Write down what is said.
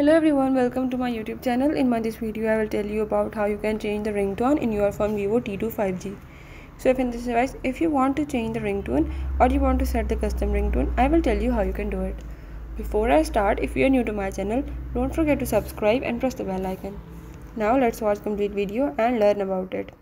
hello everyone welcome to my youtube channel. In my this video i will tell you about how you can change the ringtone in your phone vivo t2 5g so if in this device if you want to change the ringtone or you want to set the custom ringtone i will tell you how you can do it. Before i start if you are new to my channel don't forget to subscribe and press the bell icon. Now let's watch complete video and learn about it.